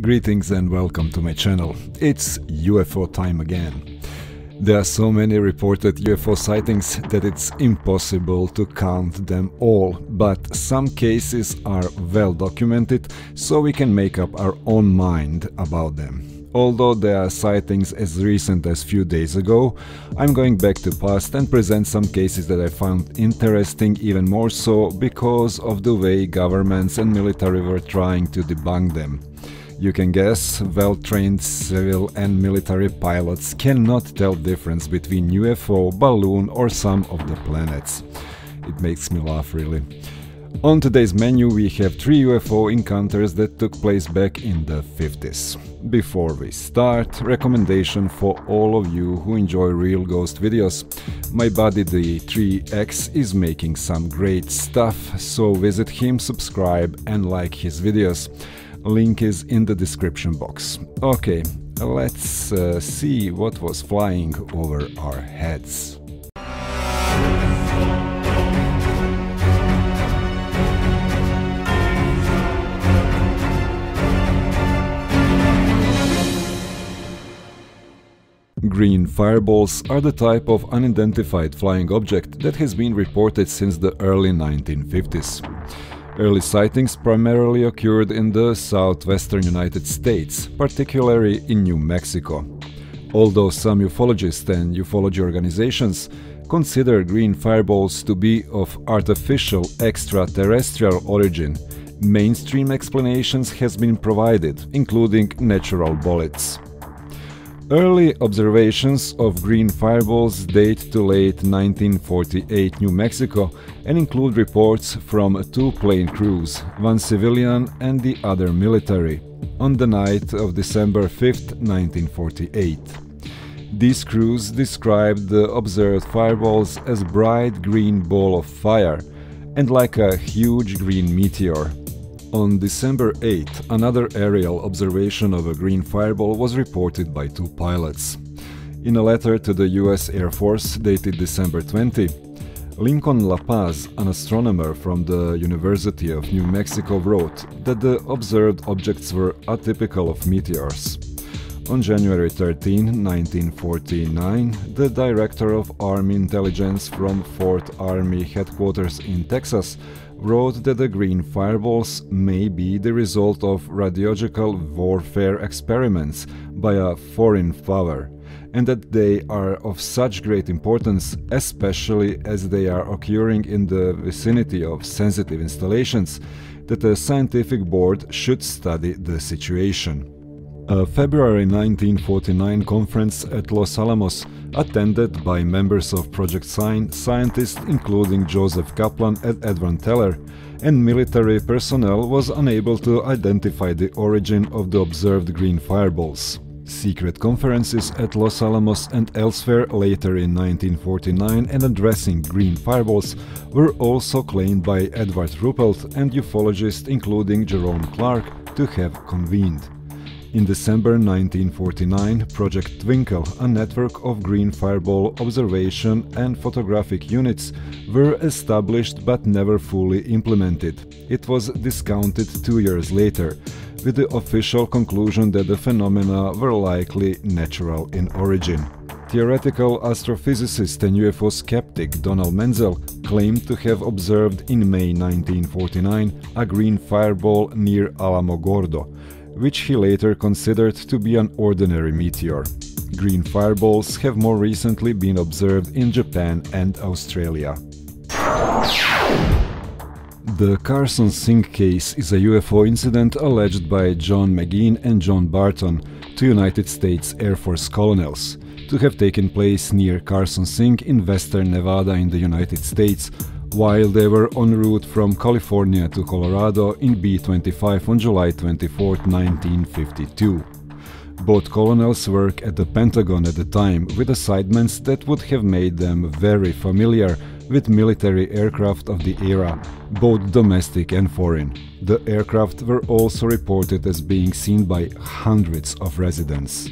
Greetings and welcome to my channel. It's UFO time again. There are so many reported UFO sightings that it's impossible to count them all, but some cases are well documented so we can make up our own mind about them. Although there are sightings as recent as few days ago, I'm going back to past and present some cases that I found interesting even more so because of the way governments and military were trying to debunk them. You can guess, well-trained civil and military pilots cannot tell difference between UFO, balloon or some of the planets. It makes me laugh really. On today's menu we have three UFO encounters that took place back in the 50s. Before we start, recommendation for all of you who enjoy real ghost videos. My buddy the 3X is making some great stuff, so visit him, subscribe and like his videos. Link is in the description box. Okay, let's uh, see what was flying over our heads. Green fireballs are the type of unidentified flying object that has been reported since the early 1950s. Early sightings primarily occurred in the southwestern United States, particularly in New Mexico. Although some ufologists and ufology organizations consider green fireballs to be of artificial extraterrestrial origin, mainstream explanations has been provided, including natural bolides. Early observations of green fireballs date to late 1948 New Mexico and include reports from two plane crews, one civilian and the other military, on the night of December 5, 1948. These crews described the observed fireballs as bright green ball of fire and like a huge green meteor. On December 8, another aerial observation of a green fireball was reported by two pilots. In a letter to the US Air Force dated December 20, Lincoln La Paz, an astronomer from the University of New Mexico, wrote that the observed objects were atypical of meteors. On January 13, 1949, the director of Army intelligence from Fourth Army headquarters in Texas wrote that the green fireballs may be the result of radiological warfare experiments by a foreign power, and that they are of such great importance, especially as they are occurring in the vicinity of sensitive installations, that a scientific board should study the situation. A February 1949 conference at Los Alamos attended by members of Project Sign, scientists including Joseph Kaplan and Edward Teller, and military personnel was unable to identify the origin of the observed green fireballs. Secret conferences at Los Alamos and elsewhere later in 1949 and addressing green fireballs were also claimed by Edward Ruppelt and ufologists including Jerome Clark to have convened. In December 1949, Project Twinkle, a network of green fireball observation and photographic units, were established but never fully implemented. It was discounted two years later, with the official conclusion that the phenomena were likely natural in origin. Theoretical astrophysicist and UFO skeptic Donald Menzel claimed to have observed in May 1949 a green fireball near Alamogordo, which he later considered to be an ordinary meteor. Green fireballs have more recently been observed in Japan and Australia. The Carson Sink case is a UFO incident alleged by John McGinn and John Barton, two United States Air Force colonels, to have taken place near Carson Sink in western Nevada in the United States while they were en route from California to Colorado in B-25 on July 24, 1952. Both colonels worked at the Pentagon at the time with assignments that would have made them very familiar with military aircraft of the era, both domestic and foreign. The aircraft were also reported as being seen by hundreds of residents.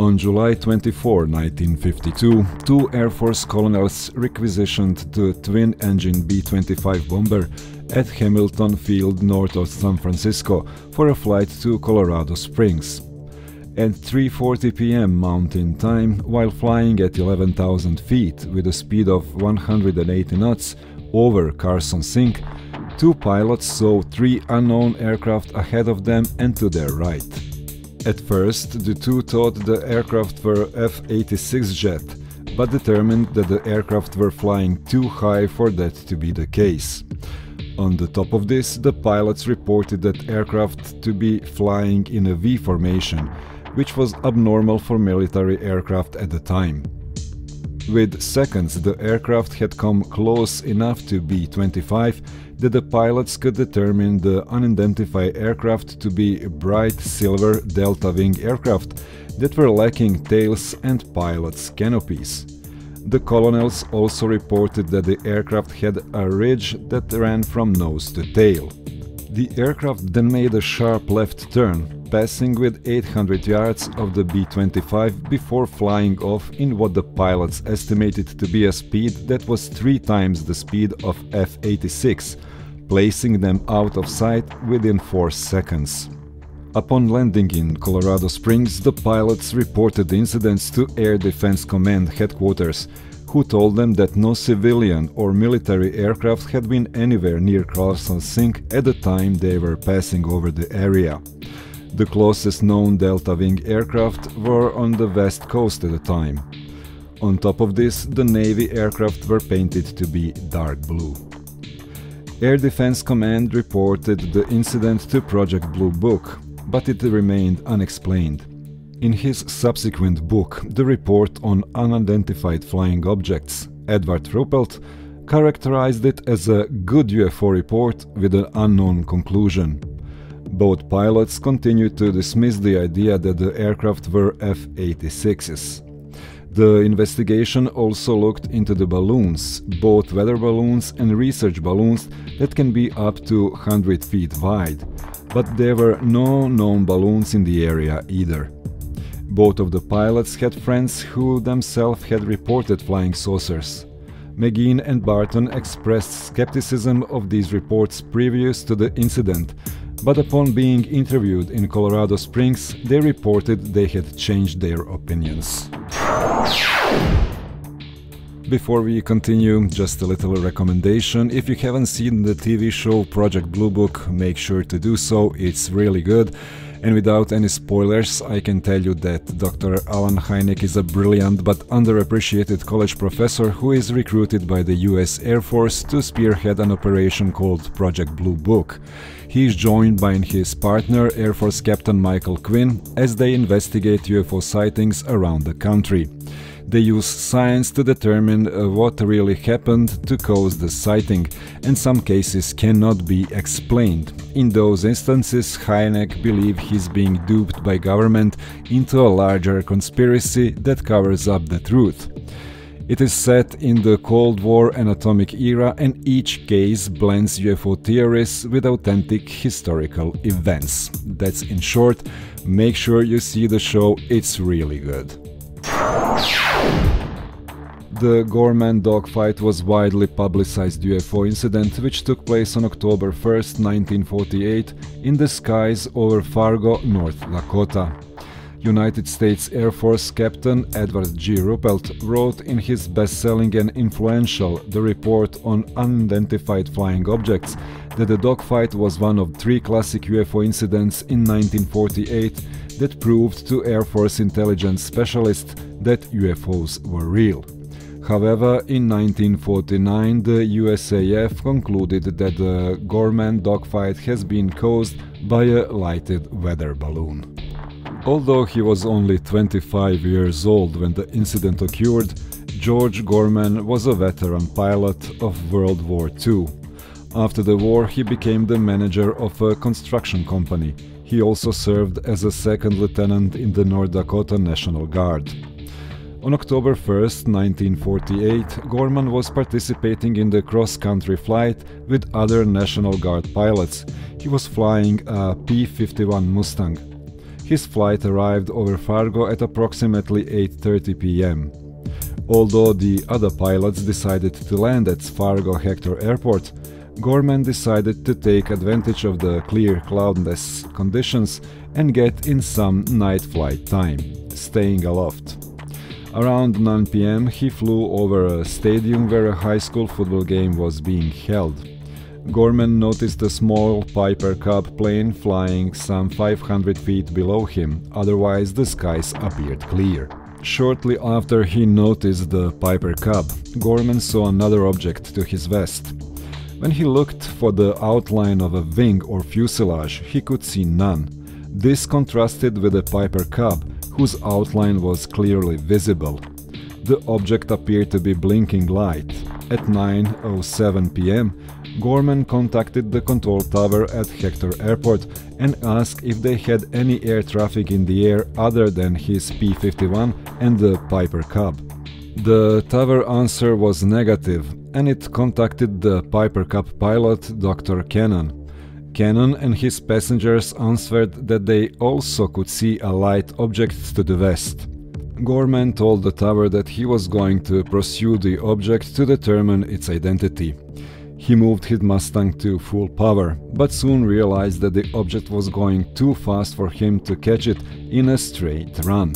On July 24, 1952, two Air Force colonels requisitioned the twin-engine B-25 bomber at Hamilton Field north of San Francisco for a flight to Colorado Springs. At 3.40 pm Mountain Time, while flying at 11,000 feet with a speed of 180 knots over Carson Sink, two pilots saw three unknown aircraft ahead of them and to their right. At first, the two thought the aircraft were F-86 jet, but determined that the aircraft were flying too high for that to be the case. On the top of this, the pilots reported that aircraft to be flying in a V formation, which was abnormal for military aircraft at the time. With seconds, the aircraft had come close enough to B-25 that the pilots could determine the unidentified aircraft to be bright silver Delta Wing aircraft that were lacking tails and pilots' canopies. The colonels also reported that the aircraft had a ridge that ran from nose to tail. The aircraft then made a sharp left turn, passing with 800 yards of the B-25 before flying off in what the pilots estimated to be a speed that was three times the speed of F-86, placing them out of sight within 4 seconds. Upon landing in Colorado Springs, the pilots reported the incidents to Air Defense Command headquarters, who told them that no civilian or military aircraft had been anywhere near Carson Sink at the time they were passing over the area. The closest known Delta Wing aircraft were on the west coast at the time. On top of this, the Navy aircraft were painted to be dark blue. Air Defense Command reported the incident to Project Blue Book, but it remained unexplained. In his subsequent book, The Report on Unidentified Flying Objects, Edward Ruppelt characterized it as a good UFO report with an unknown conclusion. Both pilots continued to dismiss the idea that the aircraft were F-86s. The investigation also looked into the balloons, both weather balloons and research balloons that can be up to 100 feet wide, but there were no known balloons in the area either. Both of the pilots had friends who themselves had reported flying saucers. McGinn and Barton expressed skepticism of these reports previous to the incident, but upon being interviewed in Colorado Springs, they reported they had changed their opinions. Before we continue, just a little recommendation. If you haven't seen the TV show Project Blue Book, make sure to do so, it's really good. And without any spoilers, I can tell you that Dr. Allen Hynek is a brilliant but underappreciated college professor who is recruited by the US Air Force to spearhead an operation called Project Blue Book. He is joined by his partner, Air Force Captain Michael Quinn, as they investigate UFO sightings around the country. They use science to determine uh, what really happened to cause the sighting, and some cases cannot be explained. In those instances, Hynek believes he's being duped by government into a larger conspiracy that covers up the truth. It is set in the Cold War and atomic era and each case blends UFO theories with authentic historical events. That's in short, make sure you see the show, it's really good. The Gorman dogfight was widely publicized UFO incident which took place on October 1, 1948 in the skies over Fargo, North Dakota. United States Air Force Captain Edward G. Ruppelt wrote in his best-selling and influential The Report on Unidentified Flying Objects that the dogfight was one of three classic UFO incidents in 1948 that proved to Air Force intelligence specialists that UFOs were real. However, in 1949 the USAF concluded that the Gorman dogfight has been caused by a lighted weather balloon. Although he was only 25 years old when the incident occurred, George Gorman was a veteran pilot of World War II. After the war he became the manager of a construction company. He also served as a second lieutenant in the North Dakota National Guard. On October 1, 1948, Gorman was participating in the cross-country flight with other National Guard pilots. He was flying a P-51 Mustang. His flight arrived over Fargo at approximately 8.30 pm. Although the other pilots decided to land at Fargo Hector Airport, Gorman decided to take advantage of the clear cloudless conditions and get in some night flight time, staying aloft. Around 9 pm he flew over a stadium where a high school football game was being held. Gorman noticed a small Piper Cub plane flying some 500 feet below him, otherwise the skies appeared clear. Shortly after he noticed the Piper Cub, Gorman saw another object to his west. When he looked for the outline of a wing or fuselage, he could see none. This contrasted with the Piper Cub, whose outline was clearly visible. The object appeared to be blinking light. At 9.07 pm, Gorman contacted the control tower at Hector Airport and asked if they had any air traffic in the air other than his P-51 and the Piper Cub. The tower answer was negative and it contacted the Piper Cub pilot Dr. Cannon. Cannon and his passengers answered that they also could see a light object to the west. Gorman told the tower that he was going to pursue the object to determine its identity. He moved his Mustang to full power, but soon realized that the object was going too fast for him to catch it in a straight run.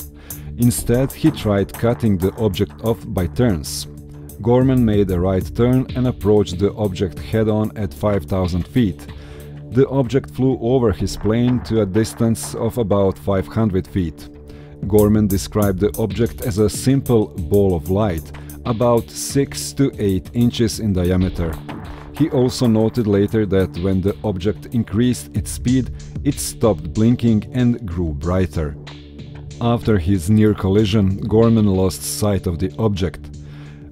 Instead, he tried cutting the object off by turns. Gorman made a right turn and approached the object head-on at 5000 feet. The object flew over his plane to a distance of about 500 feet. Gorman described the object as a simple ball of light, about 6 to 8 inches in diameter. He also noted later that when the object increased its speed, it stopped blinking and grew brighter. After his near collision, Gorman lost sight of the object.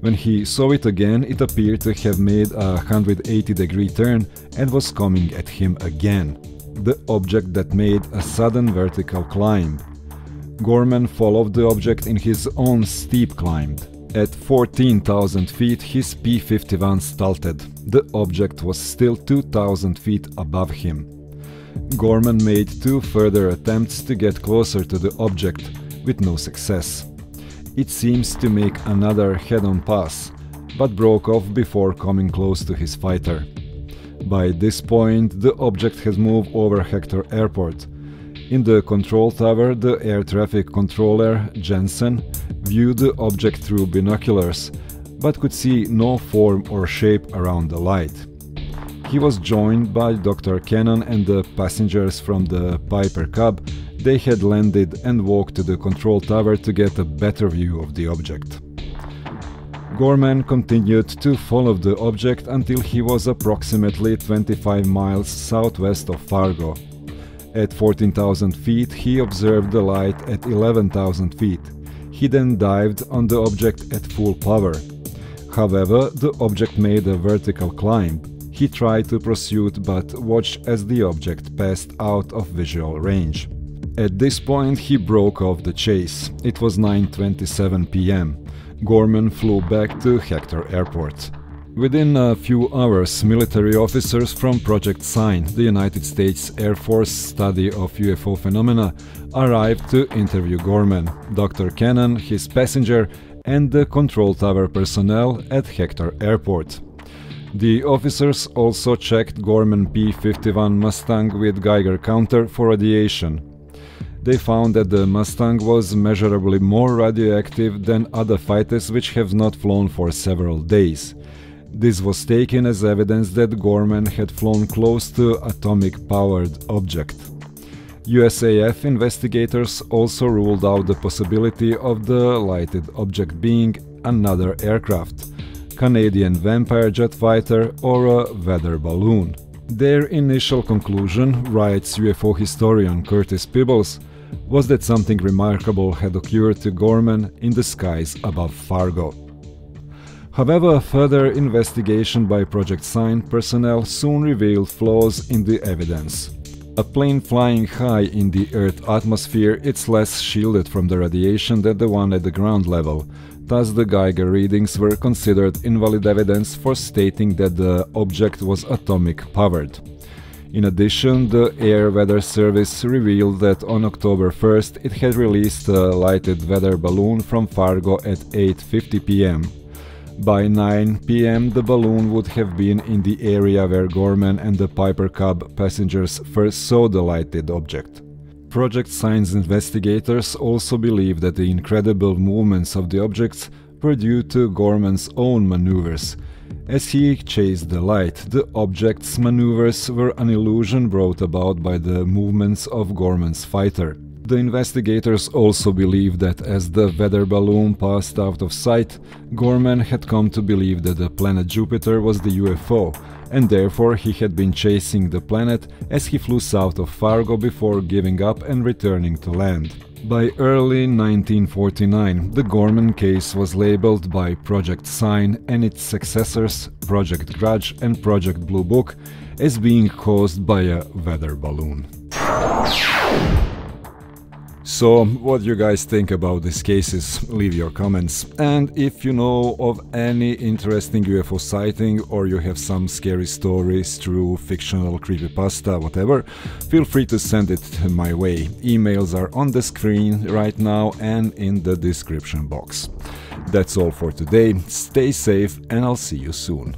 When he saw it again, it appeared to have made a 180 degree turn and was coming at him again. The object that made a sudden vertical climb. Gorman followed the object in his own steep climb. At 14,000 feet, his P-51 stalled. The object was still 2,000 feet above him. Gorman made two further attempts to get closer to the object, with no success. It seems to make another head-on pass, but broke off before coming close to his fighter. By this point, the object has moved over Hector Airport. In the control tower, the air traffic controller, Jensen, viewed the object through binoculars, but could see no form or shape around the light. He was joined by Dr. Cannon and the passengers from the Piper Cub they had landed and walked to the control tower to get a better view of the object. Gorman continued to follow the object until he was approximately 25 miles southwest of Fargo. At 14,000 feet, he observed the light at 11,000 feet. He then dived on the object at full power. However, the object made a vertical climb. He tried to pursue it but watched as the object passed out of visual range. At this point he broke off the chase. It was 9.27 pm. Gorman flew back to Hector Airport. Within a few hours, military officers from Project Sign, the United States Air Force study of UFO phenomena, arrived to interview Gorman, Dr. Cannon, his passenger, and the control tower personnel at Hector Airport. The officers also checked Gorman P-51 Mustang with Geiger counter for radiation they found that the Mustang was measurably more radioactive than other fighters which have not flown for several days. This was taken as evidence that Gorman had flown close to atomic-powered object. USAF investigators also ruled out the possibility of the lighted object being another aircraft, Canadian Vampire jet fighter or a weather balloon. Their initial conclusion, writes UFO historian Curtis Peebles, was that something remarkable had occurred to Gorman in the skies above Fargo. However, further investigation by Project Sign personnel soon revealed flaws in the evidence. A plane flying high in the Earth atmosphere is less shielded from the radiation than the one at the ground level, thus the Geiger readings were considered invalid evidence for stating that the object was atomic powered. In addition, the Air Weather Service revealed that on October 1st it had released a lighted weather balloon from Fargo at 8.50 pm. By 9 pm, the balloon would have been in the area where Gorman and the Piper Cub passengers first saw the lighted object. Project Sign investigators also believe that the incredible movements of the objects were due to Gorman's own maneuvers. As he chased the light, the object's maneuvers were an illusion brought about by the movements of Gorman's fighter. The investigators also believe that as the weather balloon passed out of sight, Gorman had come to believe that the planet Jupiter was the UFO, and therefore he had been chasing the planet as he flew south of Fargo before giving up and returning to land. By early 1949, the Gorman case was labeled by Project Sign and its successors, Project Grudge and Project Blue Book, as being caused by a weather balloon. So, what do you guys think about these cases? Leave your comments. And if you know of any interesting UFO sighting or you have some scary stories, true, fictional, creepypasta, whatever, feel free to send it my way. Emails are on the screen right now and in the description box. That's all for today. Stay safe and I'll see you soon.